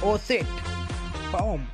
Oh, sit. Boom.